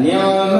你要。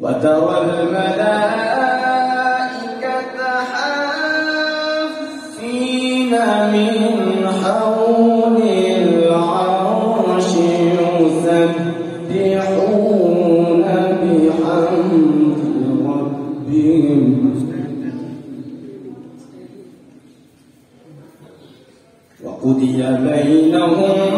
وترى الملائكة حافين من حول العرش يسبحون بحمد ربهم. وقضي بينهم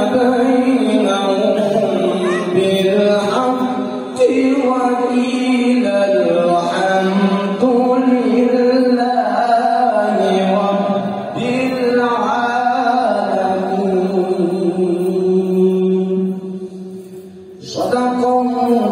i